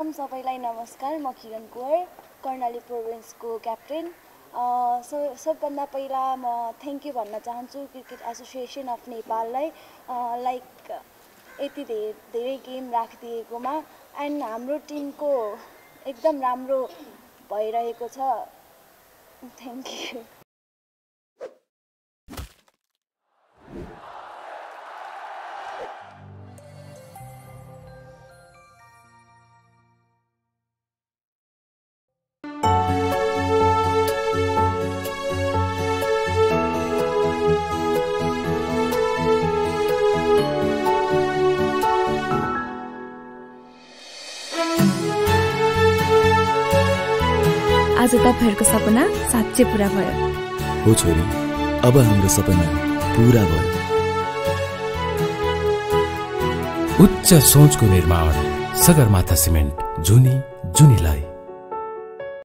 सबैलाई नमस्कार म किरण कुवर कर्णाली प्रोभिन्सको क्याप्टेन। सबभन्दा पहिला म थ्याङ्क यू भन्न चाहन्छु क्रिकेट एसोसिएसन अफ नेपाललाई। लाइक यति धेरै धेरै गेम राखिदिएकोमा। एन्ड हाम्रो टिमको एकदम राम्रो भइरहेको छ। थ्याङ्क यू आज तपाईँहरूको सपना साँच्चै पुरा भयो। हो छोरी अब हाम्रो सपना पुरा भयो। उच्च सोचको निर्माण सगरमाथा सिमेन्ट जुनी जुनीलाई।